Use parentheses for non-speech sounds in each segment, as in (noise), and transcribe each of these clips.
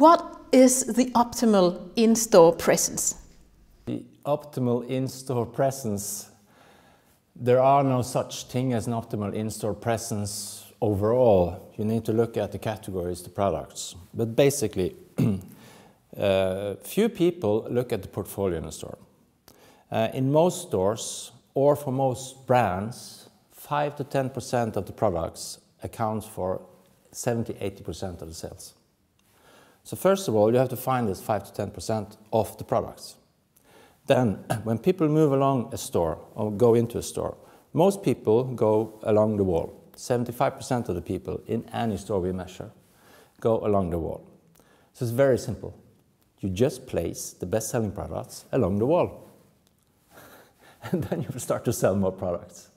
What is the optimal in-store presence? The optimal in-store presence, there are no such thing as an optimal in-store presence overall. You need to look at the categories, the products. But basically, (clears throat) uh, few people look at the portfolio in a store. Uh, in most stores, or for most brands, 5 to 10% of the products accounts for 70, 80% of the sales. So first of all, you have to find this 5 to 10% of the products. Then, (clears throat) when people move along a store or go into a store, most people go along the wall. 75% of the people in any store we measure go along the wall. So it's very simple. You just place the best-selling products along the wall. (laughs) and then you will start to sell more products.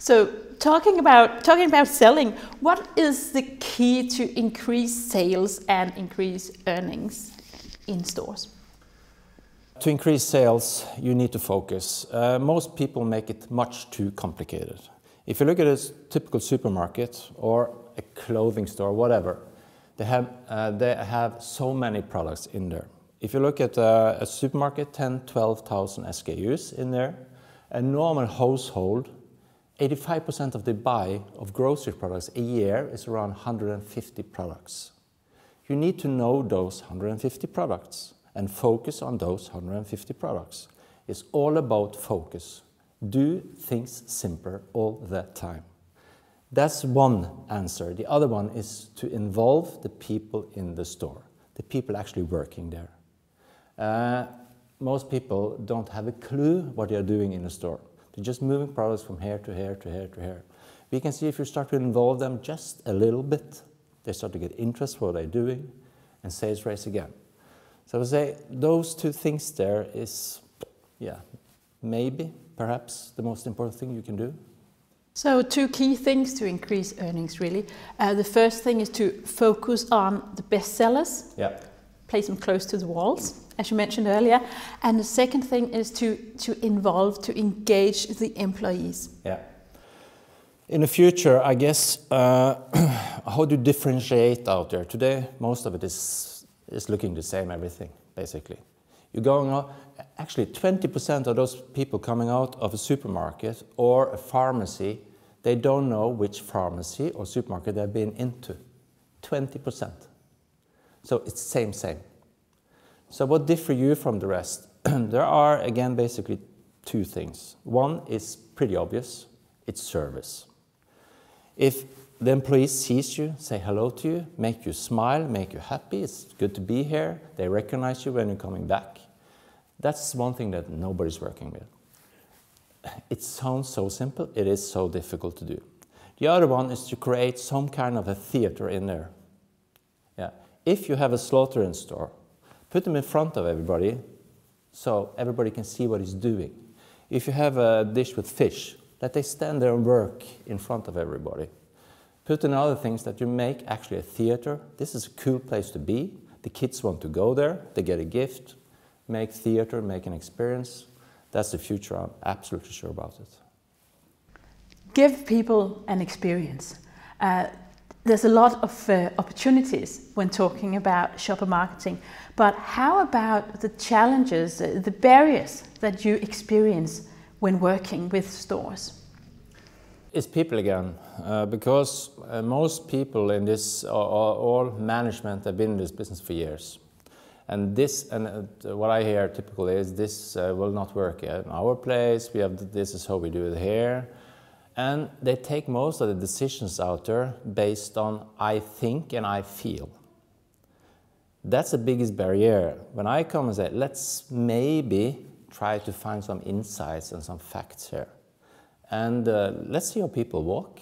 So talking about talking about selling, what is the key to increase sales and increase earnings in stores? To increase sales, you need to focus. Uh, most people make it much too complicated. If you look at a typical supermarket or a clothing store, whatever, they have, uh, they have so many products in there. If you look at uh, a supermarket, 10, 12,000 SKUs in there, a normal household, 85% of the buy of grocery products a year is around 150 products. You need to know those 150 products and focus on those 150 products. It's all about focus. Do things simpler all the time. That's one answer. The other one is to involve the people in the store, the people actually working there. Uh, most people don't have a clue what they are doing in a store. They're just moving products from here to here to here to here. We can see if you start to involve them just a little bit, they start to get interest for what they're doing and sales raise again. So I would say those two things there is, yeah, maybe, perhaps the most important thing you can do. So two key things to increase earnings really. Uh, the first thing is to focus on the best sellers. Yeah. Place them close to the walls, as you mentioned earlier. And the second thing is to, to involve, to engage the employees. Yeah. In the future, I guess, uh, (clears throat) how do you differentiate out there? Today, most of it is, is looking the same, everything, basically. You're going out, actually 20% of those people coming out of a supermarket or a pharmacy, they don't know which pharmacy or supermarket they've been into. 20%. So it's same, same. So what differ you from the rest? (clears throat) there are, again, basically two things. One is pretty obvious, it's service. If the employee sees you, say hello to you, make you smile, make you happy, it's good to be here, they recognize you when you're coming back, that's one thing that nobody's working with. (laughs) It sounds so simple, it is so difficult to do. The other one is to create some kind of a theater in there. Yeah. If you have a slaughtering store, put them in front of everybody so everybody can see what he's doing. If you have a dish with fish, let they stand there and work in front of everybody. Put in other things that you make actually a theater. This is a cool place to be. The kids want to go there, they get a gift, make theater, make an experience. That's the future, I'm absolutely sure about it. Give people an experience. Uh, there's a lot of uh, opportunities when talking about shopper marketing, but how about the challenges, uh, the barriers that you experience when working with stores? It's people again, uh, because uh, most people in this, or, all management, have been in this business for years. And this, and uh, what I hear typically is this uh, will not work in our place. We have this is how we do it here, and they take most of the decisions out there based on I think and I feel. That's the biggest barrier. When I come and say, let's maybe try to find some insights and some facts here, and uh, let's see how people walk.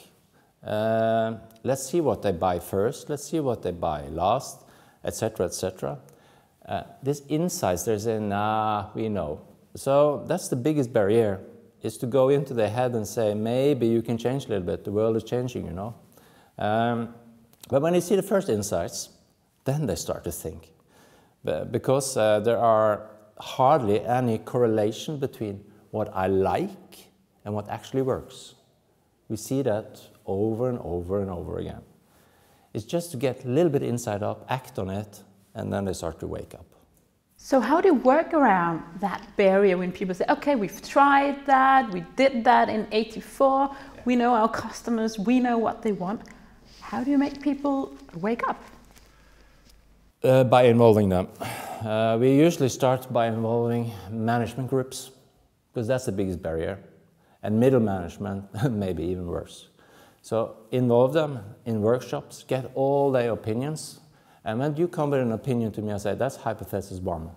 Uh, let's see what they buy first. Let's see what they buy last, etc., etc. Uh, this insights, there's a nah, we know. So that's the biggest barrier, is to go into their head and say, maybe you can change a little bit, the world is changing, you know. Um, but when they see the first insights, then they start to think. Because uh, there are hardly any correlation between what I like and what actually works. We see that over and over and over again. It's just to get a little bit inside up, act on it, and then they start to wake up. So how do you work around that barrier when people say, okay, we've tried that, we did that in 84, we know our customers, we know what they want. How do you make people wake up? Uh, by involving them. Uh, we usually start by involving management groups, because that's the biggest barrier, and middle management, (laughs) maybe even worse. So involve them in workshops, get all their opinions, and when you come with an opinion to me and say, that's hypothesis one,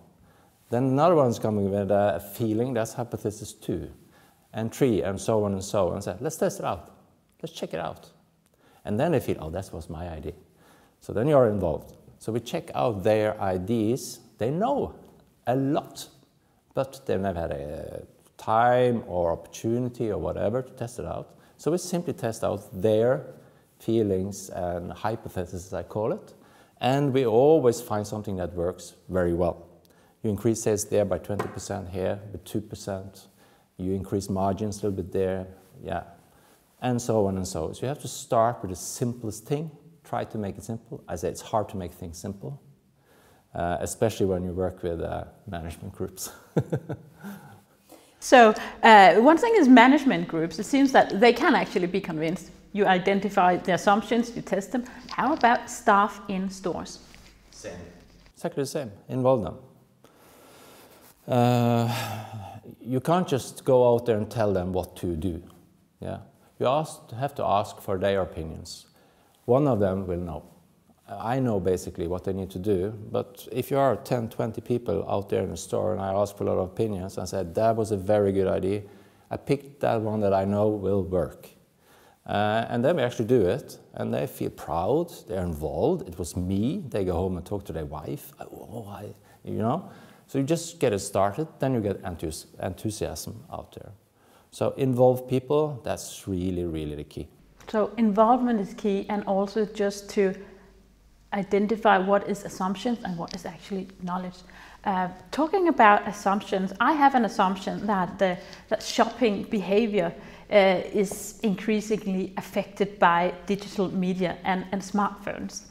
then another one's coming with a feeling, that's hypothesis two, and three, and so on and so on, and say, let's test it out, let's check it out. And then they feel, oh, that was my idea. So then you're involved. So we check out their ideas. They know a lot, but they've never had a time or opportunity or whatever to test it out. So we simply test out their feelings and hypotheses, I call it, and we always find something that works very well. You increase sales there by 20% here, with 2%. You increase margins a little bit there, yeah, and so on and so on. So you have to start with the simplest thing, try to make it simple. I say it's hard to make things simple, uh, especially when you work with uh, management groups. (laughs) so uh, one thing is management groups. It seems that they can actually be convinced. You identify the assumptions, you test them. How about staff in stores? Same. Exactly the same. Involve them. Uh, you can't just go out there and tell them what to do. Yeah, you ask, have to ask for their opinions. One of them will know. I know basically what they need to do, but if you are 10, 20 people out there in the store and I ask for a lot of opinions and said, that was a very good idea, I picked that one that I know will work. Uh, and then we actually do it, and they feel proud, they're involved. It was me. They go home and talk to their wife. Oh, I, you know? So you just get it started, then you get enthus enthusiasm out there. So involve people, that's really, really the key. So involvement is key and also just to identify what is assumptions and what is actually knowledge. Uh, talking about assumptions, I have an assumption that the that shopping behavior uh, is increasingly affected by digital media and, and smartphones.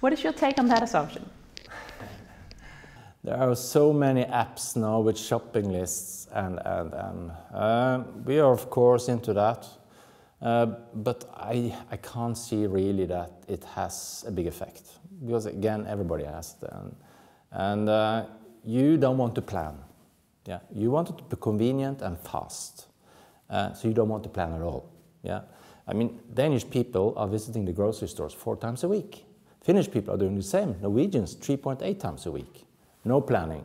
What is your take on that assumption? There are so many apps now with shopping lists, and, and, and uh, we are, of course, into that. Uh, but I, I can't see really that it has a big effect because, again, everybody has it. And, and uh, you don't want to plan. Yeah? You want it to be convenient and fast. Uh, so you don't want to plan at all. Yeah? I mean, Danish people are visiting the grocery stores four times a week. Finnish people are doing the same. Norwegians, 3.8 times a week no planning.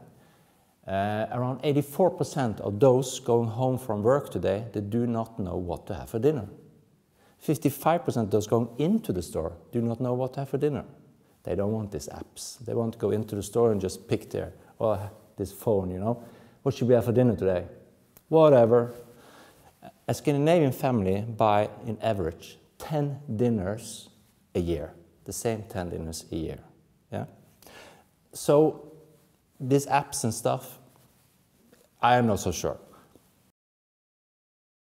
Uh, around 84% of those going home from work today, they do not know what to have for dinner. 55% of those going into the store do not know what to have for dinner. They don't want these apps. They want to go into the store and just pick their, oh, this phone, you know. What should we have for dinner today? Whatever. A Scandinavian family buy, in average, 10 dinners a year. The same 10 dinners a year. Yeah? So these apps and stuff, I am not so sure.